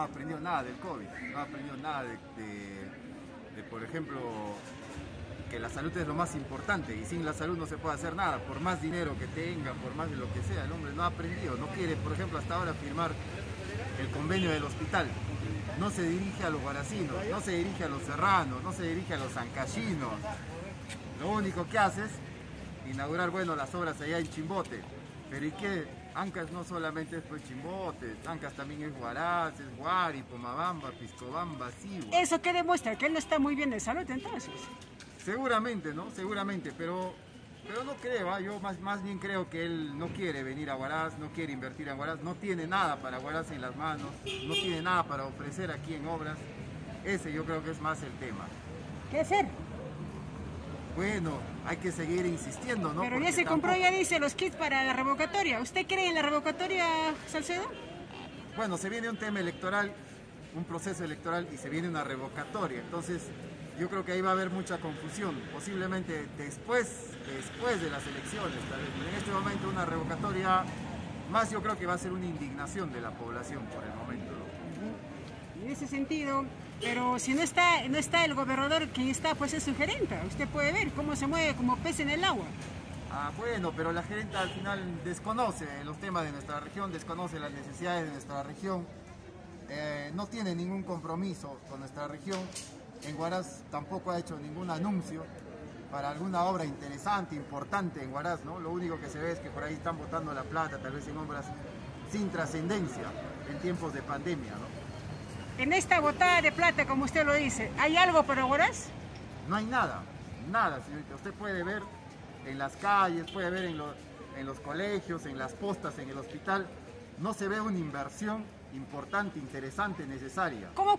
no ha aprendido nada del COVID, no ha aprendido nada de, por ejemplo, que la salud es lo más importante y sin la salud no se puede hacer nada, por más dinero que tenga, por más de lo que sea, el hombre no ha aprendido, no quiere, por ejemplo, hasta ahora firmar el convenio del hospital, no se dirige a los guaracinos, no se dirige a los serranos, no se dirige a los ancallinos, lo único que hace es inaugurar, bueno, las obras allá en Chimbote, pero ¿y qué? Ancas no solamente es Chimbote, Ancas también es Huaraz, es Guari, Pomabamba, Piscobamba, Sigua. Eso que demuestra que él no está muy bien de salud entonces. Seguramente, ¿no? Seguramente, pero, pero no creo, ¿ah? yo más, más bien creo que él no quiere venir a Huaraz, no quiere invertir en Huaraz, no tiene nada para Huaraz en las manos, no tiene nada para ofrecer aquí en obras. Ese yo creo que es más el tema. ¿Qué hacer? Bueno, hay que seguir insistiendo, ¿no? Pero ya Porque se compró, ya dice, los kits para la revocatoria. ¿Usted cree en la revocatoria, Salcedo? Bueno, se viene un tema electoral, un proceso electoral y se viene una revocatoria. Entonces, yo creo que ahí va a haber mucha confusión. Posiblemente después, después de las elecciones, tal vez. Pero en este momento una revocatoria, más yo creo que va a ser una indignación de la población por el momento. ¿no? En ese sentido, pero si no está, no está el gobernador, quien está, pues es su gerente. Usted puede ver cómo se mueve como pez en el agua. Ah, bueno, pero la gerente al final desconoce los temas de nuestra región, desconoce las necesidades de nuestra región, eh, no tiene ningún compromiso con nuestra región. En Huaraz tampoco ha hecho ningún anuncio para alguna obra interesante, importante en Huaraz, ¿no? Lo único que se ve es que por ahí están botando la plata, tal vez en obras sin trascendencia en tiempos de pandemia, ¿no? En esta botada de plata, como usted lo dice, ¿hay algo para Huaraz? No hay nada, nada, señorita. Usted puede ver en las calles, puede ver en, lo- en los colegios, en las postas, en el hospital. No se ve una inversión importante, interesante, necesaria. ¿Cómo que